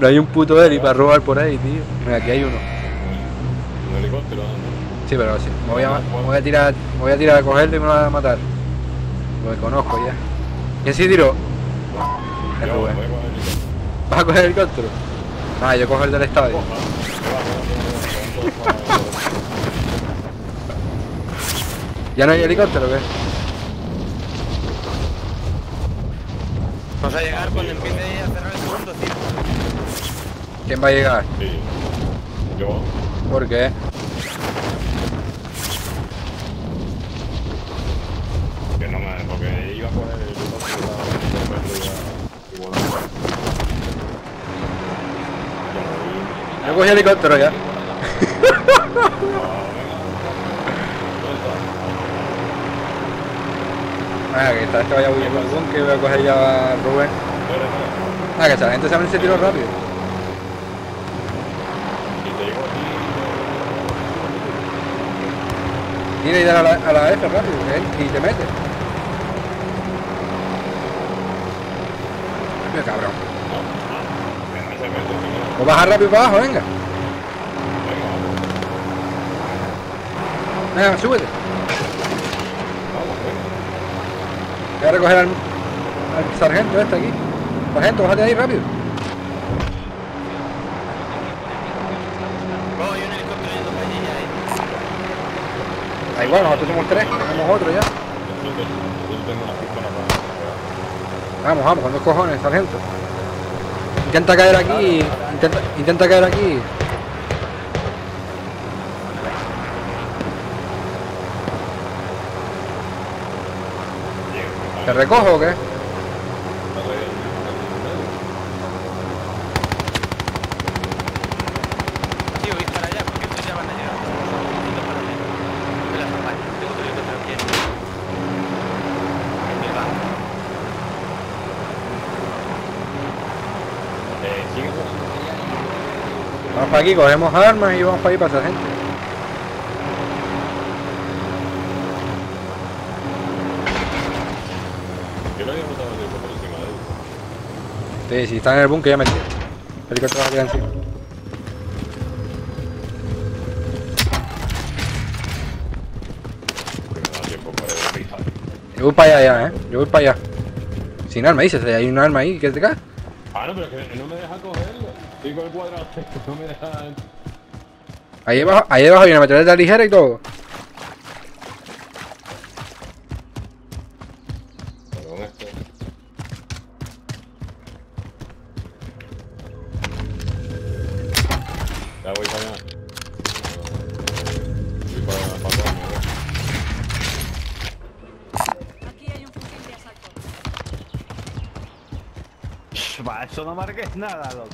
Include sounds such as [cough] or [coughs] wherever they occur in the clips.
No hay un puto heli para robar por ahí, tío. Mira, aquí hay uno. Un helicóptero, ¿no? Sí, pero sí. Me voy a, me voy a tirar, me voy a tirar a cogerlo y me lo van a matar. Lo conozco ya. ¿Quién sí tiró? El Rubén. voy a coger el helicóptero. ¿Vas a coger el helicóptero? Ah, yo cojo el del estadio. ¿Ya no hay helicóptero o qué? Vamos a llegar cuando empiece a cerrar el segundo círculo. ¿Quién va a llegar? Sí. Yo. ¿Por qué? Que no me. Porque iba a coger el. Yo cogí el helicóptero ya. Ah, que esta vez que vaya huyendo algún que voy a coger ya a Rubén. Ah, que esa gente se se tiró rápido. Tira y dale a la, a la F rápido, que- y te mete. Mira, cabrón. Pues baja rápido para abajo, venga. Venga, súbete. Voy a recoger al, sargento este aquí. Sargento, bájate ahí rápido. Da igual, nosotros somos tres, tenemos otro ya. Vamos, vamos, con dos cojones, sargento. Intenta caer aquí, intenta, intenta caer aquí. ¿Te recojo o qué? Tío, ir para allá porque estos ya van a llegar. Yendo para allá. Me las apaño. Tengo otro helicóptero aquí. En el banco. Eh, sigue Vamos para aquí, cogemos armas y vamos para ahí para sargento. Yo helicóptero encima de él. Sí, si está en el búnker ya metí. El helicóptero va a tirar encima. Me. Yo voy para allá ya, eh. Yo voy para allá. Sin arma, dices, hay un arma ahí que te cae. Ah, no, pero es que no me deja cogerlo. Estoy con el cuadrado, [laughs] no me deja. Ahí abajo, ahí abajo hay una metralleta ligera y todo. Nada, loco.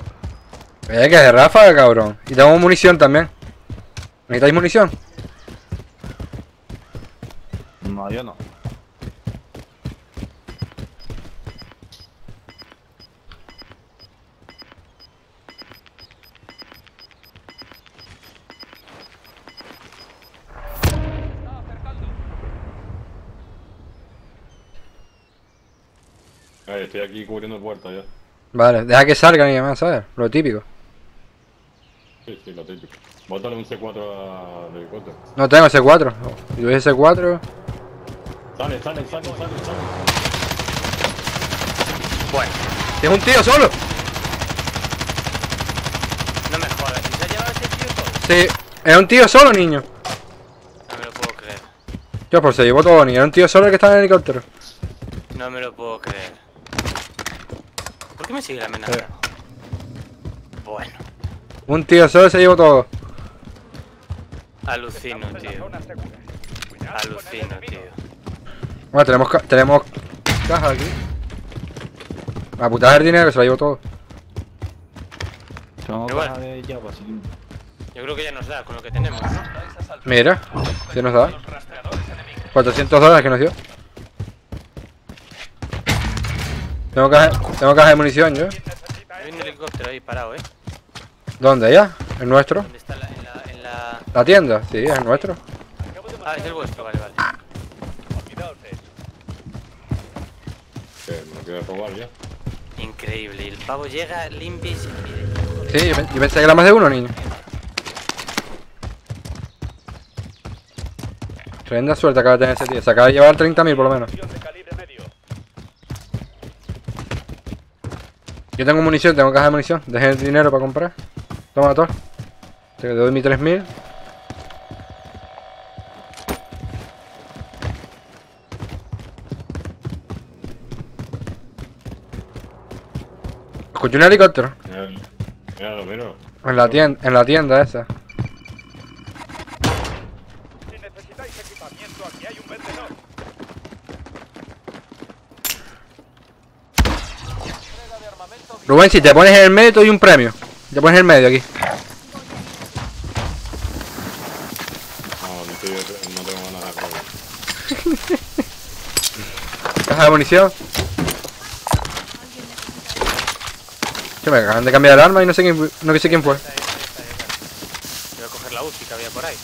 Eh, que es de ráfaga, cabrón. Y tengo munición también. ¿Necesitáis munición? No, yo no. Ahí, estoy aquí cubriendo puerta ya. Vale, deja que salgan y demás, ¿sabes? Lo típico. Sí, sí, lo típico. Bótale un C4 al helicóptero. No tengo C4. Si tuviese C4. Sale, sale, sale, sale, sale. Bueno, ¡Es un tío solo! no me jodas. ¿Y se ha llevado ese tío todo? Sí, es un tío solo, niño. No me lo puedo creer. Yo, pues se llevó todo, niño. Era un tío solo el que estaba en el helicóptero. No me lo puedo creer. ¿Por qué me sigue la amenaza? Eh. Bueno, Un tío solo se llevó todo. alucino, tío. Alucino, tío. Bueno, tenemos, ca- tenemos caja aquí. La putada del dinero que se lo llevó todo. Tengo Igual. caja de llave, así que... Yo creo que ya nos da con lo que tenemos, ¿no? Mira, ¿qué nos da? 400 dólares que nos dio. Tengo caja, tengo caja de munición yo. Hay un helicóptero ahí parado, ¿eh? ¿Dónde? ¿Allá? ¿El nuestro? ¿Dónde está la, en la, en la... ¿La tienda? Sí, es el nuestro. Ah, es el vuestro, vale, vale. Que me lo quiere robar ya. increíble. Y el pavo llega, limpia y se pide. Sí, yo pensé que era más de uno, niño. Tremenda suerte acaba de tener ese tío. Se acaba de llevar 30.000 por lo menos. Yo tengo munición, tengo caja de munición. Dejen el dinero para comprar. Toma, Thor. Te doy mi 3.000. Escuché un helicóptero. Míralo, míralo. En la tienda, en la tienda esa. Si necesitáis equipamiento, aquí hay un vendedor. Entrega de armamento Rubén, si te pones en el medio, te doy un premio. Te pones en el medio aquí. No, tengo jugar. [laughs] Caja de munición. Que me acaban de cambiar el arma y no sé quién, no sé quién fue. Está ahí, está ahí, está ahí. Voy a coger la UCI que había por ahí.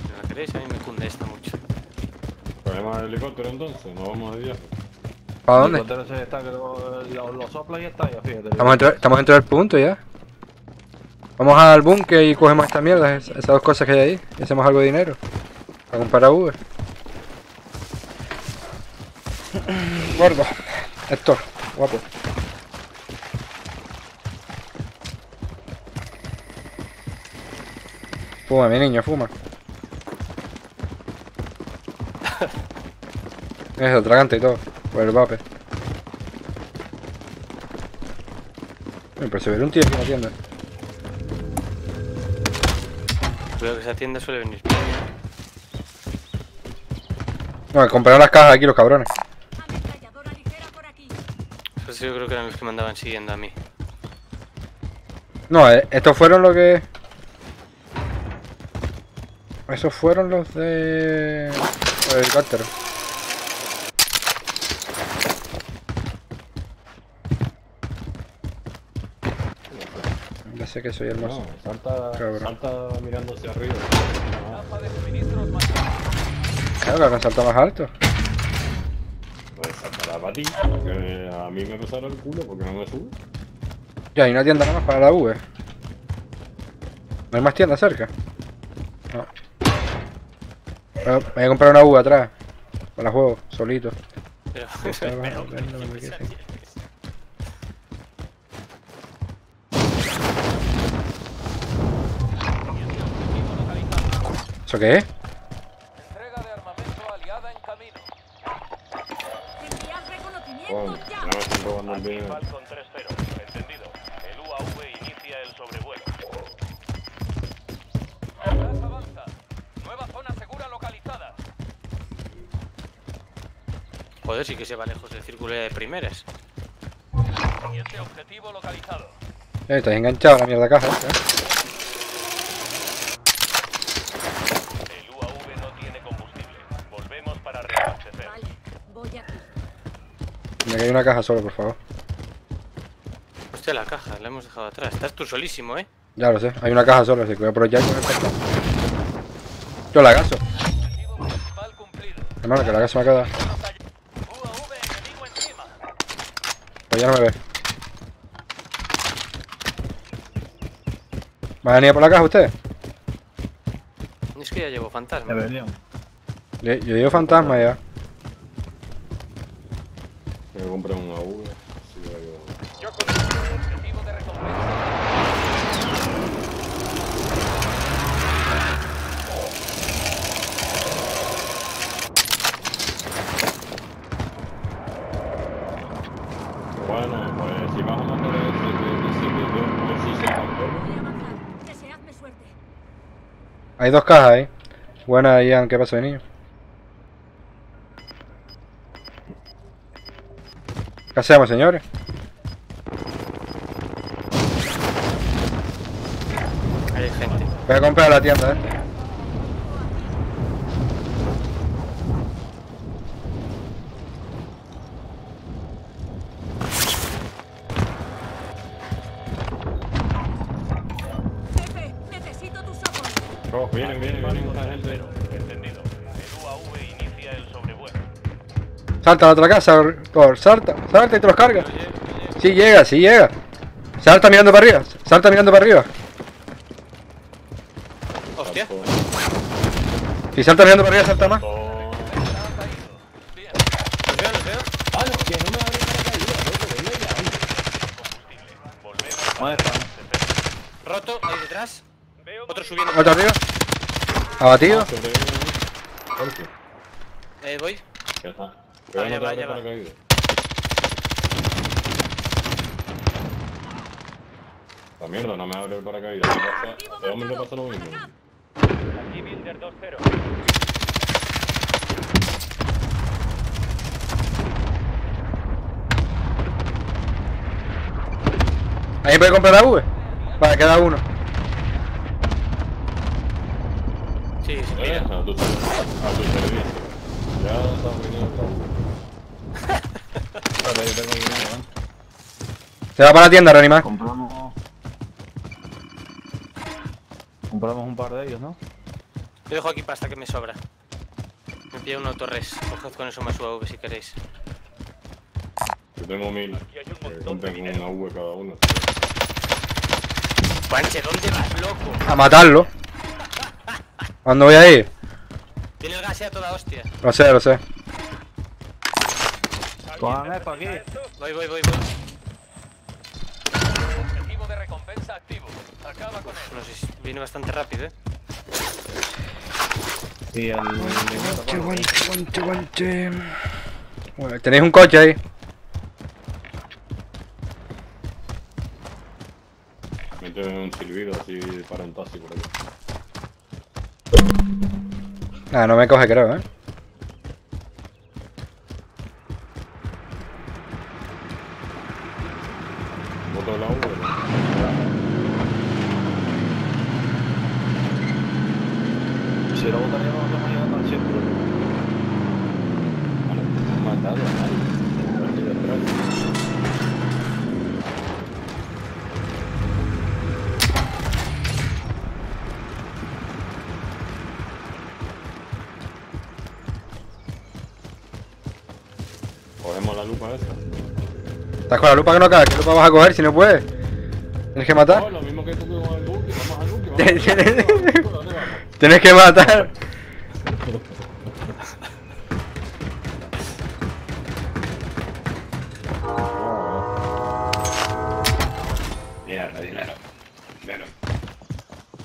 Si no la queréis, a mí me cunde esta mucho. ¿Cogemos el helicóptero entonces? ¿No vamos de viaje? ¿Para dónde? Estamos dentro, estamos dentro del punto ya. Vamos al búnker y cogemos esta mierda, es- esas dos cosas que hay ahí. Y hacemos algo de dinero. Para comprar a Uber. [coughs] Gordo. Héctor, guapo. Fuma, mi niño, fuma. [laughs] Es atragante y todo, por el vape. Pero se ve un tío aquí en la tienda. Creo que esa tienda suele venir. No, compraron las cajas aquí los cabrones. Por aquí. Esos yo creo que eran los que me andaban siguiendo a mí. No, eh, estos fueron los que... Esos fueron los de... Los del que soy el más... No, salta, Cabrón. salta mirando hacia arriba. Caja de suministros más. Claro, que han saltado más alto. Pues saltará para ti, porque a mí me pasará el culo porque no me sube. Ya, hay una tienda nada más para la V. ¿No hay más tiendas cerca? No. Me voy a comprar una V atrás. Para la juego, solito. Pero, [laughs] pero, pero, ¿Eso qué es? Entrega de armamento aliada en camino. Enviad reconocimiento ya. me están robando el dinero. Falcon 3-0. Entendido. El UAV inicia el sobrevuelo. Gas avanza. Nueva zona segura localizada. Joder, sí que se va lejos del círculo de primeras. Siguiente objetivo localizado. Eh, estáis enganchado a la mierda caja ¿eh? Me cae una caja solo, por favor. Hostia, la caja, la hemos dejado atrás. Estás tú solísimo, ¿eh? Ya lo sé, hay una caja solo, así que voy a aprovechar y. Yo la gaso. Hermano, que la gaso me queda. UAV enemigo encima. Pues ya no me ve. ¿Va a venir por la caja usted? Es que ya llevo fantasma. Rebelión. Yo, yo digo fantasma ya. Voy a comprar una V. así va yo. Yo consigo objetivo de recompensa. Bueno, pues si vas a mandar el 7 yo, yo sí sé campeón. Voy a avanzar. Deseadme suerte. Hay dos cajas ahí. Buena, Ian, ¿qué pasa, niño? ¿Qué hacemos, señores? Hay gente. Voy a comprar a la tienda, eh. Vienen, vienen, vienen gente. Entendido. El UAV inicia el sobrevuelo. Salta a la otra casa, Thor. Salta, salta y te los cargas. Sí llega, sí llega. Salta mirando para arriba. Salta mirando para arriba. Hostia. Si salta mirando para arriba, salta más. Ah. Roto, ahí detrás. Veo Otro subiendo. Otro arriba. Abatido. Ah, Eh, voy. Ya está. Ah, paracaídas. La mierda, no me abre el paracaídas. ¿Qué pasa? A hombre le pasa lo mismo. aquí Builder 2-0. Ahí puede comprar la V. Vale, queda uno. Eh, mira. A tu, a tu servicio. Ya la Espera, yo tengo dinero, ¿eh? Se va para la tienda, reanimar. Compramos... Compramos un par de ellos, ¿no? Yo dejo aquí pasta que me sobra. Me pilla un autorres. Coged con eso más UAV si queréis. Yo tengo mil. Aquí hay un Que montón de una V cada uno. Panche, ¿dónde vas, loco? A matarlo. ¿Cuándo voy a ir? Tiene el gas ya toda hostia. Lo sé, lo sé. Cojan esto aquí. Voy, voy, voy, voy. Objetivo de recompensa activo. Acaba con él. No sé si viene bastante rápido, eh. Y el... Bueno, tenéis un coche ahí. Mete un silbido así para un taxi por aquí. Ah, no me coge, creo, eh. Boto la V. ¿no? Si lo botaríamos, vamos llegando al círculo. Vale, han matado a alguien. Aquí detrás. Cogemos la lupa esa. Estás con la lupa que no cae. ¿Qué lupa vas a coger si no puedes? Tienes que matar. Lo mismo que tú con el vamos al [laughs] vamos. Tienes que matar. Mierda, dinero. Dinero.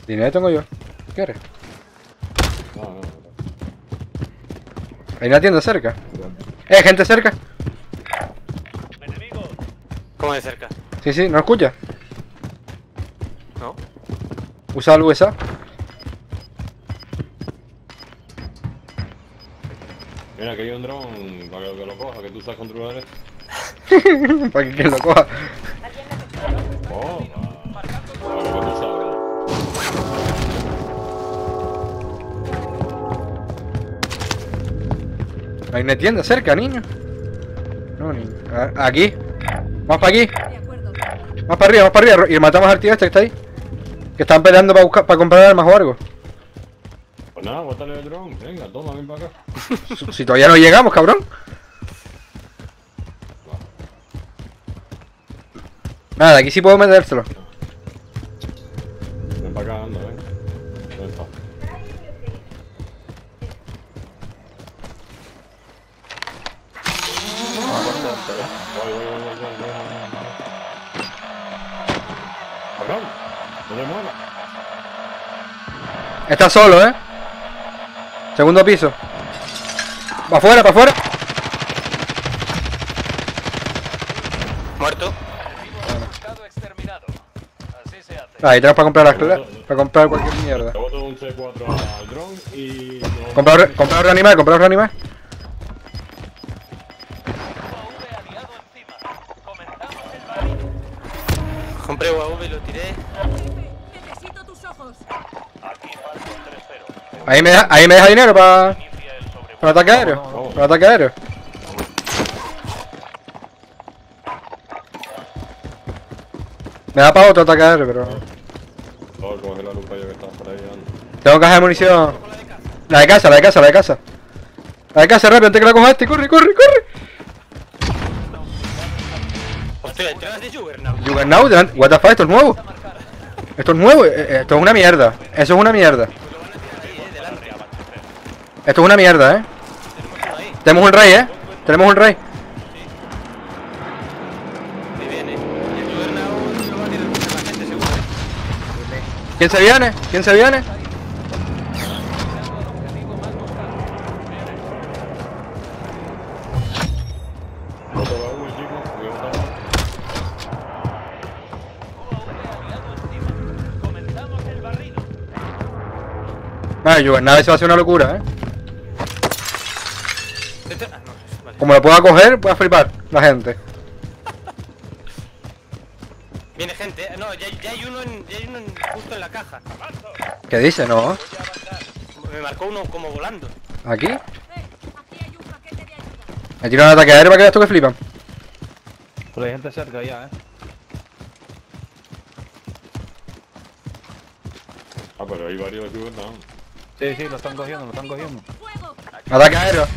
Dinero tengo yo. ¿Qué quieres? No, no, no. Hay una tienda cerca. Eh, gente cerca. ¿Cómo de cerca? Sí, sí, ¿no escuchas? ¿No? Usa el USA. Mira, que hay un dron para que lo coja, que tú sabes controlar esto. [laughs] Para que quien lo coja. Oh, para para lo que tú sabes. Hay una tienda cerca, niño. No, niño. Aquí. Más para aquí. Más para arriba, más para arriba. Y matamos al tío este que está ahí. Que están peleando para buscar, para comprar armas o algo. Pues nada, bótale el dron. Venga, toma, ven para acá. Si todavía no llegamos, cabrón. Nada, aquí sí puedo metérselo. Ven para acá, anda, ven. ¿Dónde está? Voy, voy, voy, voy, voy, voy, voy. Cabrón, no te muevas. Está solo, ¿eh? Segundo piso. Va afuera, para afuera. Muerto. Ahí tenemos para comprar las Para comprar cualquier mierda. Te boto un C4 al dron y... Comprar, comprar reanimar, comprar reanimar. Ahí me deja, ahí me deja dinero para. Para ataque aéreo. Para ataque aéreo. Me da para otro ataque aéreo, pero. Tengo caja de munición. La de casa, la de casa, la de casa. La de casa, rápido, antes que la cojaste. Corre, corre, corre. Hostia, detrás de Juggernaut, what the fuck, esto es nuevo. Esto es nuevo, eh, eh, esto es una mierda. Eso es una mierda. Esto es una mierda, eh. Tenemos un rey, eh. Tenemos un rey. ¿Quién se viene? ¿Quién se viene? Vale, Juggernaut, eso va a ser una locura, eh. Vete- Ah, no, es- vale. Como lo pueda coger, pueda flipar la gente. Viene gente, eh. No, ya, ya hay uno, en, ya hay uno en- justo en la caja. ¿Qué dice? No. Me marcó uno como volando. ¿Aquí? Aquí. Me tiran un ataque aéreo para que veas tú que flipan. Pero hay gente cerca ya, eh. Ah, pero hay varios de no. Sí, sí, lo están cogiendo, lo están cogiendo. Ataque aéreo.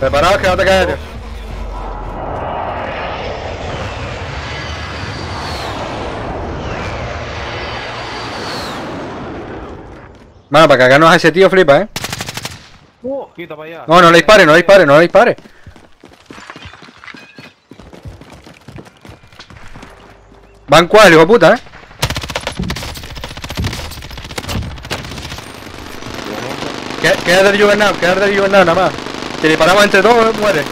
Preparados que va ataque aéreo. Mano, para cagarnos a ese tío flipa, eh. Uh, quita para allá. No, no le dispare, no le dispare, no le dispare. Van cuál, hijo de puta, eh. Qué- Quédate del Juggernaut, quédate del Juggernaut nada más. Si disparamos entre todos, muere.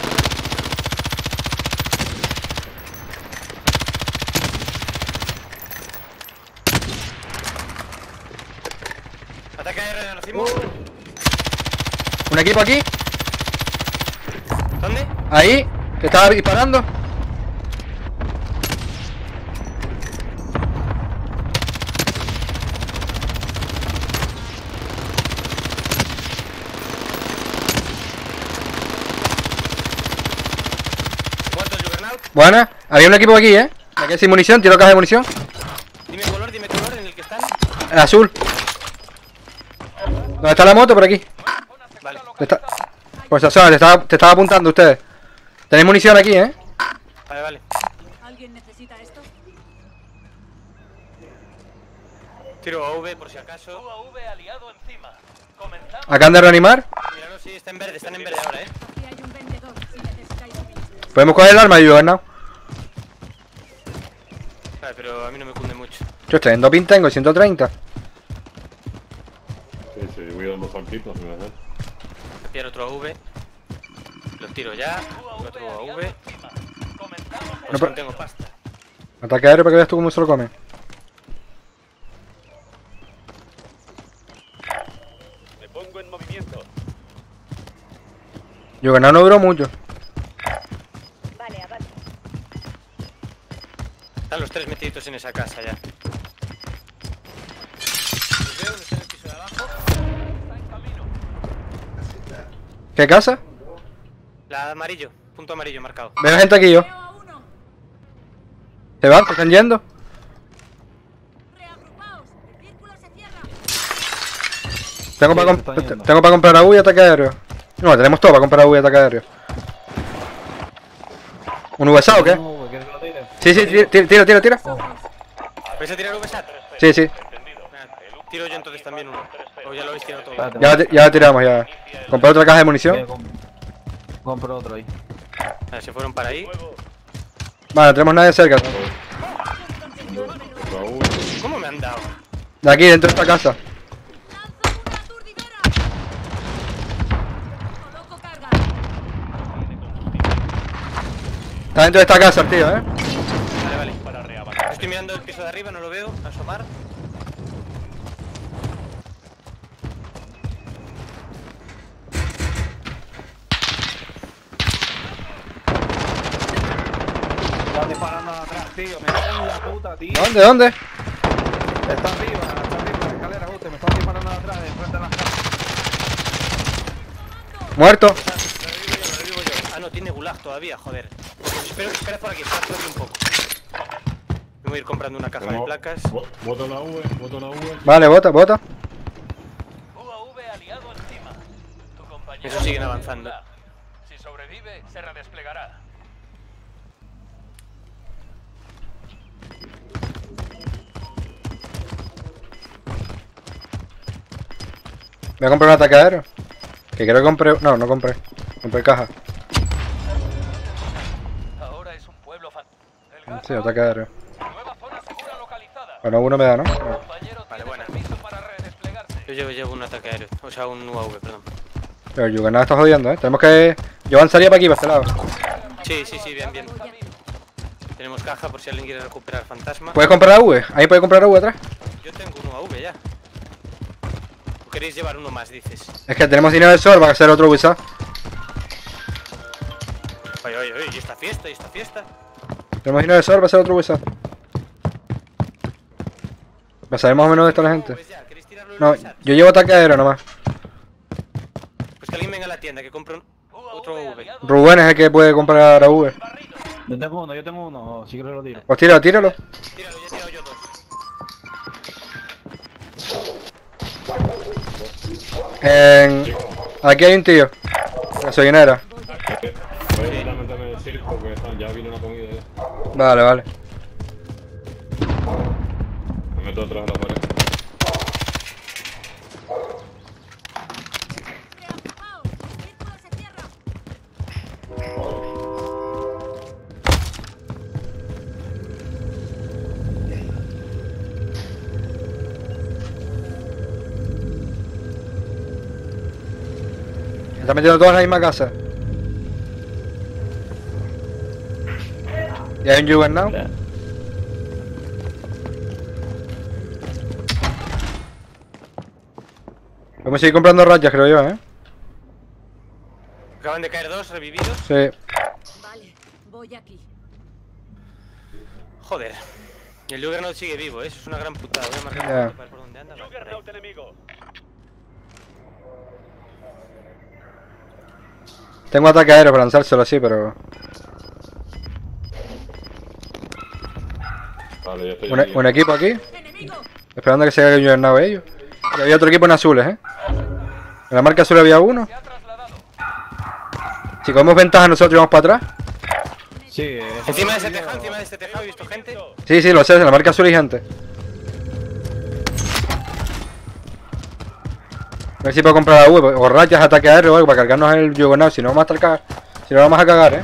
Ataque aéreo, hacemos. Un equipo aquí, ¿Dónde? ahí, que estaba disparando. Muerto el Juggernaut. Buena, había un equipo aquí, eh. Me quedé sin munición, tiro caja de munición. Dime color, dime color en el que están. El azul. ¿Dónde está la moto? Por aquí. Vale. Te está... Por esa zona, te estaba, te estaba apuntando ustedes. Tenéis munición aquí, eh. Vale, vale. ¿Alguien necesita esto? Tiro a V por si acaso. UAV aliado encima. Comenzamos. Acaban de reanimar. Míralo, sí, está en verde, están en verde ahora, eh. Aquí hay un vendedor si necesitáis suministros. Podemos coger el arma y Juggernaut. Pero a mí no me cunde mucho. Yo estoy en doping tengo 130. Sí, sí, voy dando saltitos, me voy a hacer. Voy a pillar otro a V. Lo tiro ya. Otro a aliado V. encima. Comenzamos Por No, eso pero- no tengo pasta. Ataque aéreo para que veas tú cómo se lo comen. Me pongo en movimiento. Juggernaut no duró mucho. Están los tres metiditos en esa casa ya. Los veo, uno está en el piso de abajo. Está en camino. ¿Qué casa? La de amarillo, punto amarillo marcado. Veo gente aquí yo. Veo a uno. ¿Se van? ¿Se están yendo? Tengo, Sí, para, comp- tengo para comprar agua y ataque aéreo. No, tenemos todo para comprar agua y ataque aéreo. ¿Un VSA o qué? No, ¿quieres que lo tire? Sí, sí, tira, tira, tira, tira. tira. ¿Vais a tirar VSAT? Sí, sí. Tiro yo entonces también uno. O ya lo habéis tirado todo. Ya, lo ti- ya lo tiramos, ya. Compré otra caja de a munición. comp- Compro otro ahí. Vale, se fueron para ahí. Vale, no tenemos nadie cerca. ¿Cómo me han dado? De aquí, dentro de esta casa. Está dentro de esta casa el tío, eh. Estoy mirando el piso de arriba, no lo veo. Asomar. Están disparando atrás, tío. Me cago en la puta, tío. ¿Dónde, dónde? Está arriba, está arriba, la escalera, justo. Me están disparando de atrás, de frente a las casas. Muerto. Lo revivo yo, lo revivo yo. Ah, no, tiene gulag todavía, joder. Espero que esperes por aquí, espera por aquí un poco ir comprando una caja de placas. Voto la V, voto la V. Vale, vota, vota. UAV aliado encima. Tu compañero Eso siguen avanzando. Si sobrevive, se redesplegará. Voy a comprar un ataque aéreo. Que creo que compré... No, no compré. Compré caja. Ahora es un pueblo fan... El gato... Sí, ataque aéreo. Bueno, uno me da, ¿no? Vale, buena. Yo llevo, llevo un ataque aéreo. O sea, un UAV, perdón. Pero el Juggernaut está jodiendo, ¿eh? Tenemos que. Yo avanzaría para aquí, para este lado. Sí, sí, sí, bien, bien. Tenemos caja por si alguien quiere recuperar fantasma. ¿Puedes comprar AV? ¿Ahí puede comprar AV atrás? Yo tengo un UAV ya. ¿O queréis llevar uno más, dices? Es que tenemos dinero de sol para hacer otro wizard. Oye, oye, oye, ¿y esta fiesta? ¿Y esta fiesta? Tenemos dinero de sol para hacer otro wizard. ¿Para saber más o menos dónde está la gente? UAVs ya, ¿Queréis tirarlo en No, yo llevo ataque aéreo nomás. Pues que alguien venga a la tienda, que compre un- otro UAV. Rubén es el que puede comprar AV. Yo tengo uno, yo tengo uno, si quieres lo tiro. Pues tíralo, tíralo. Tíralo, ya he tirado yo dos. En... Aquí hay un tío. Gasolinera. Voy a intentar meto detrás de la pared. Está metiendo todos en la misma casa. Y hay un Juggernaut. Vamos a seguir comprando rayas, creo yo, ¿eh? Acaban de caer dos revividos. Sí. Vale, voy aquí. Joder. Y el Juggernaut sigue vivo, ¿eh? eso es una gran putada. Voy a marcar para ver por dónde anda. Juggernaut enemigo. Tengo ataque aéreo para lanzárselo así, pero... Vale, ya estoy Un, aquí. un equipo aquí, ¡Enemigo! esperando a que se haga el Juggernaut ellos. Y había otro equipo en azules, ¿eh? En la marca azul había uno. Si cogemos ventaja nosotros vamos para atrás. Sí, Encima de ese tejado, encima de este tejado, he visto gente. Sí, sí, lo sé, en la marca azul hay gente. A ver si puedo comprar la V, o rayas, ataque aéreo o algo para cargarnos el Juggernaut, si no vamos a estar ca- Si no vamos a cagar, eh.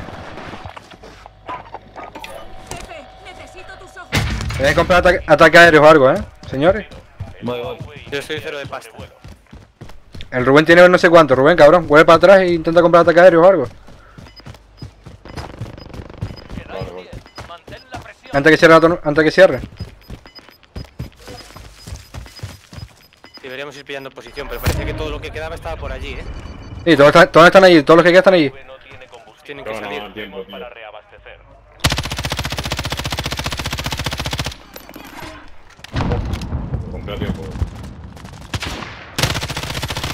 Tenéis que comprar ataque, ataque aéreo o algo, eh. Señores. voy, voy. Yo estoy cero de pasta. El Rubén tiene no sé cuánto. Rubén, cabrón, vuelve para atrás e intenta comprar ataque aéreo o algo. Antes que cierre la antes que cierre. Deberíamos ir pillando posición, pero parece que todo lo que quedaba estaba por allí, ¿eh? Sí, todos están, todos están allí, todos los que quedan están allí. No tiene combustible. Tienen que No, salir. no, tiempo, para reabastecer. Compré a tiempo.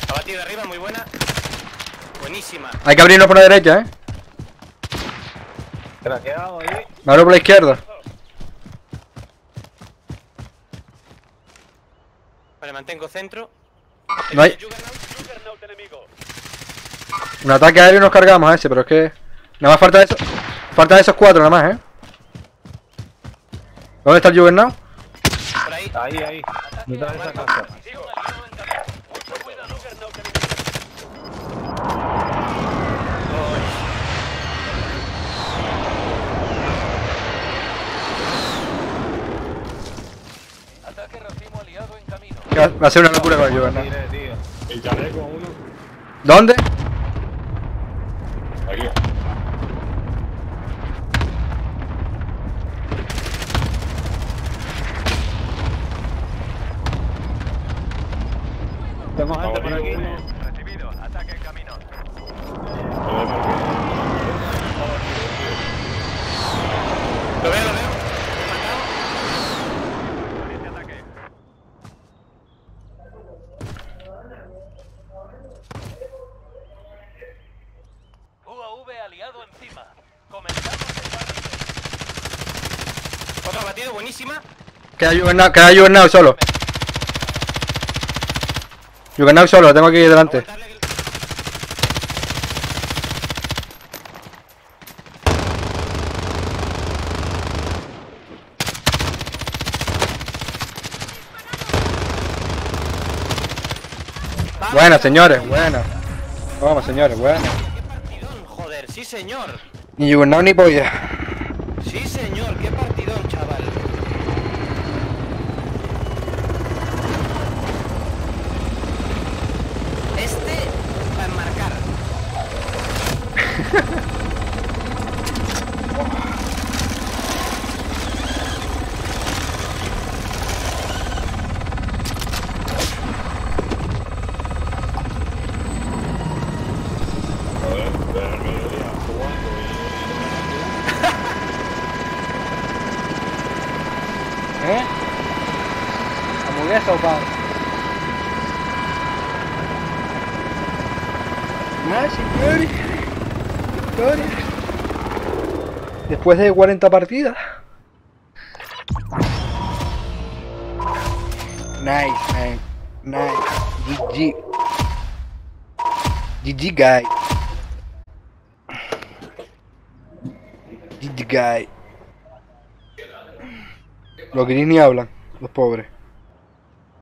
La batida de arriba, muy buena. Buenísima. Hay que abrirnos por la derecha, eh. Craqueado. Me abro por la izquierda. Vale, mantengo centro. No hay-. Un ataque aéreo y nos cargamos a ese, pero es que. Nada más falta de esos. Falta de esos cuatro nada más, eh. ¿Dónde está el Juggernaut? Por ahí. Ahí, ahí. Detrás de esa casa. Sigo un aliado en camino. Mucho cuidado. Juggernaut enemigo. Ataque racimo aliado en camino. Que Va a ser una locura con. El chaleco uno. ¿Dónde? Aquí. Tengo gente por aquí. Abatido uno. Recibido. Ataque en camino. Todo el marco. Lo veo, lo veo. Valiente ataque. UAV aliado encima. Comenzamos el barrido. Otro batido, buenísima. Queda Juggernaut, queda Juggernaut solo. Juggernaut solo, lo tengo aquí delante. Buenas, señores, buenas. Vamos, señores, buenas. Señor! Ni Juggernaut ni polla. ¡Sí, señor! ¡Qué partidón, chaval! Este va a enmarcar. Joder, pero el mediodía jugando ¿Eh? ¿Hamburguesa o pan? Más, señores. Victoria. Después de 40 partidas. Nice, man. Nice. GG. GG guy. GG guy. Los gris ni hablan, los pobres.